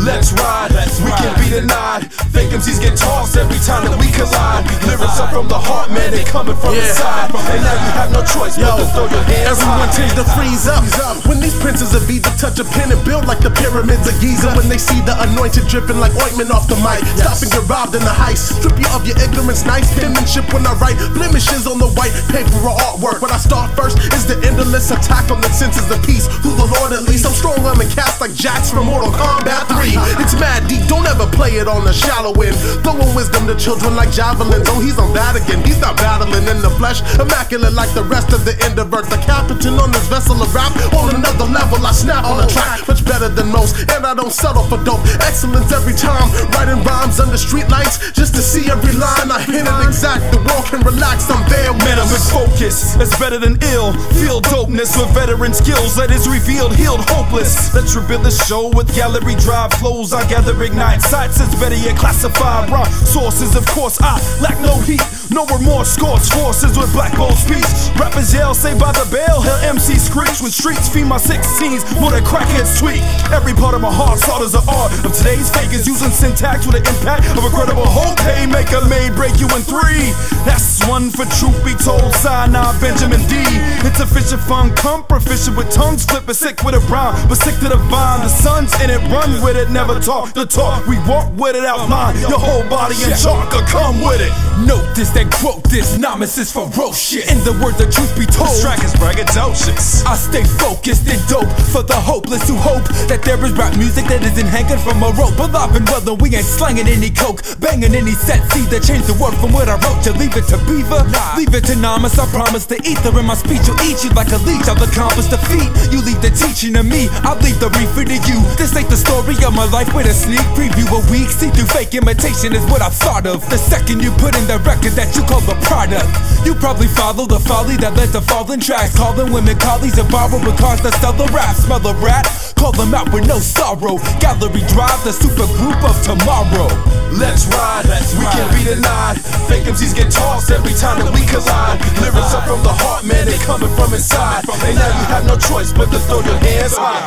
Let's ride. Let's we ride. can be denied. Fake MCs get tossed every time that we collide. Lyrics are from the heart, man. they're coming from yeah. inside. And now you have no choice Yo, but to throw your hands Everyone change the freeze up. When these princes of Egypt touch a pen and build like the pyramids of Giza. When they see the anointed dripping like ointment off the mic. Stop and get robbed in the heist. Strip you of your ignorance, nice penmanship when I write blemishes on the white paper or artwork. When I start first is the endless attack on the senses of peace. Who the Lord at least? I'm strong on the cast like Jax from Mortal Kombat 3. It's mad deep, don't ever play it on the shallow end. Throwing wisdom to children like javelins. Oh, he's on that again. He's not battling in the flesh, immaculate like the rest of the end of earth. The captain on this vessel of rap on another level. I snap on the track, much better than most, and I don't settle for dope. Excellence every time, writing rhymes under street can relax. I'm there. Man, I'm in focus. That's better than ill. Feel dopeness with veteran skills that is revealed, healed, hopeless. Let's rebuild the show with gallery drive flows. I gather ignite sights. It's better yet classified. Raw sources, of course. I lack no heat, no remorse. Scorch forces with black bolt speech. Rappers yell, say by the bell. Hell, MC screech when streets feed my 16s. More than crackheads sweet. Every part of my heart solders the art of today's fakers using syntax with the impact of a credible whole maker may break you in three. That's one for truth be told. Sinai Benjamin D. It's a fish of fun, come proficient with tongues, flipping sick with a rhyme, but sick to the vine. The sun's in it, run with it, never talk the talk. We walk with it outline. Your whole body in chalk, or come with it. Note this, then quote this, nemesis ferocious. In the word, the truth be told. This track is braggadocious. I stay focused and dope for the hopeless who hope that there is rap music that isn't hanging from a rope. Alive and well, we ain't slanging any coke, banging any set. See that change the word from what I wrote. to leave it to Beaver, leave it to Nomis. I promise the ether in my speech will eat you like a leech. I'll accomplish defeat. You leave the teaching to me, I'll leave the reefer to you. This ain't the story of my life with a sneak preview. A week, see through fake imitation is what I thought of. The second you put in the record that you call the product, you probably follow the folly that led to falling tracks. Calling women collies and borrow because they sell the rap. Smell a rat, call them out with no sorrow. Gallery Drive, the super group of tomorrow. Let's ride, we can be denied. Fake MCs get tossed every time that we collide. Lyrics are from the heart, man, they coming from inside. And now you have no choice but to throw your hands high.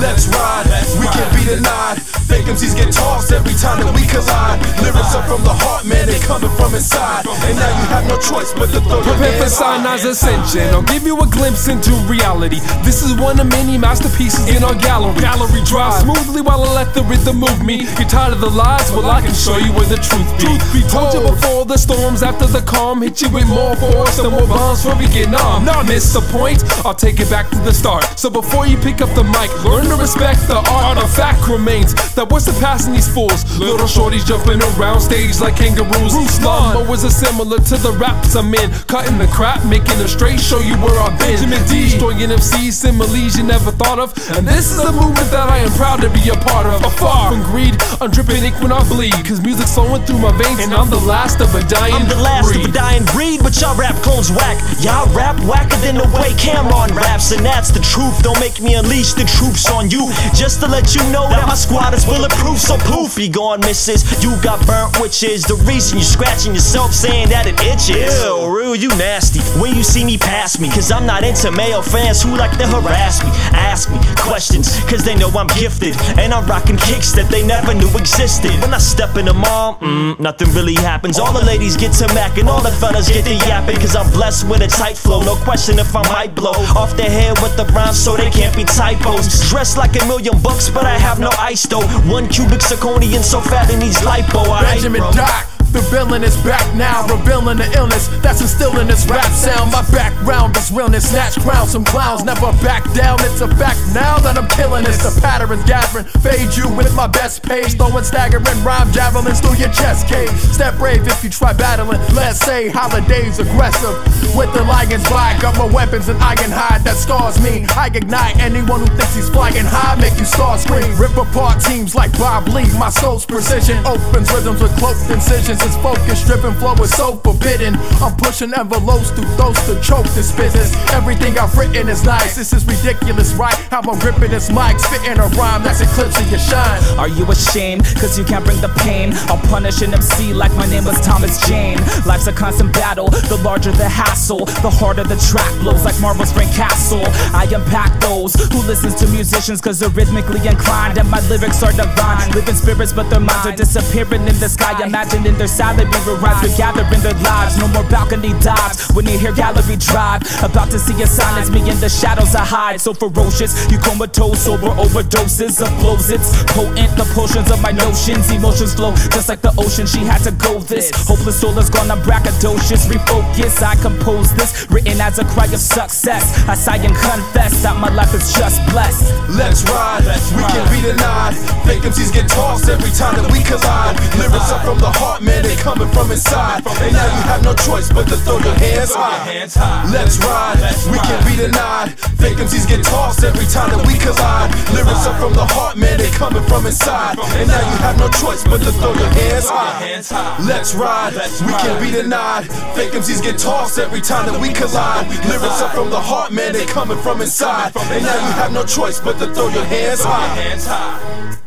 Let's ride, we can be denied. Fake MCs get tossed every time that we collide. Lyrics are from the heart, man, they coming from inside. And now you have no choice but to throw your Prepare for hands high. Sinai's ascension. I'll give you a glimpse into reality. This is one of many masterpieces in our gallery. Gallery drive smoothly while I let the rhythm move me. You're tired of the lies? Well, I can show you where the truth be. Truth be Told you before the storms after the calm hit you with more force and more bombs for Vietnam. Not miss the point. I'll take it back to the start. So before you pick up the mic, learn to respect the art. A fact remains that we're surpassing these fools. Little shorties jumping around stage like kangaroos. Slum was a similar to the raps I'm in. Cutting the crap, making it straight, show you where I've been. Benjamin D. Destroying MCs, similes you never thought of. And this is a movement that I am proud to be a part of. Afar from greed, I'm dripping ink when I bleed. Cause music's flowing through my veins, and I'm the last of a dying I'm the last breed. of a dying breed, but y'all rap clones whack. Y'all rap whacker than the way Cam'ron raps, and that's the truth. Don't make me unleash the troops on you. Just to let you know that my squad is bulletproof, so poof, be gone, missus. You got burnt which is The reason you're scratching yourself saying that it itches. Ew, real, you nasty. When you see me pass me, cause I'm not into male fans who like to harass me. Ask me questions, cause they know I'm gifted. And I'm rocking kicks that they never knew existed. When I step in the mall, mm, nothing really happens. All the ladies get to Mac and all the fellas get to yapping. Cause I'm blessed with a tight flow. No question if I might blow off their head with the rhymes so they can't be typos. Dressed like a million bucks, but I have no ice though. One cubic zirconian so fat it needs lipo. alright, Benjamin? Doc. The villain is back now, revealing the illness that's instilling this rap sound. My background realness, snatch crowns, some clowns never back down. It's a fact now that I'm killing this. The pattern's gathering, fade you with my best pace. throwing staggering rhyme javelins through your chest cage. Step brave if you try battling. Let's say holidays aggressive with the lions by. Got my weapons and iron hide that scars me. I ignite anyone who thinks he's flying high, make you star scream. Rip apart teams like Bob Lee. My soul's precision opens rhythms with cloaked incisions It's focused, driven, flow is so forbidden. I'm pushing envelopes through those to choke this business. Everything I've written is nice. This is ridiculous, right? How I'm ripping this mic, spitting a rhyme that's eclipsing your shine. Are you ashamed? Cause you can't bring the pain. I'll punish an MC like my name was Thomas Jane. Life's a constant battle, the larger the hassle, the harder the track blows like Marvel's Frank Castle. I impact those who listens to musicians cause they're rhythmically inclined and my lyrics are divine. Living spirits, but their minds are disappearing in the sky. Imagining their salary rhymes, gathering their lives. No more balcony dives when you hear gallery drive. About to see a sign, it's me in the shadows I hide. So ferocious, you comatose over overdoses of blows. It's potent, the potions of my notions. Emotions flow just like the ocean. She had to go this. Hopeless soul is gone, I'm braggadocious. Refocus, I compose this, written as a cry of success. I sigh and confess that my life is just blessed. Let's ride, we can be denied. MCs get tossed every time that we collide. Lyrics are from the heart, man, they coming from inside. And now you have no choice but to throw your hands high. Let's ride, we can be denied. MCs get tossed every time that we collide. Lyrics are from the heart, man, they coming from inside. And now you have no choice but to throw your hands high. Let's ride, we can be denied. MCs get tossed every time that we collide. Lyrics are from the heart, man, they coming from inside. And now you have no choice but to throw your hands high.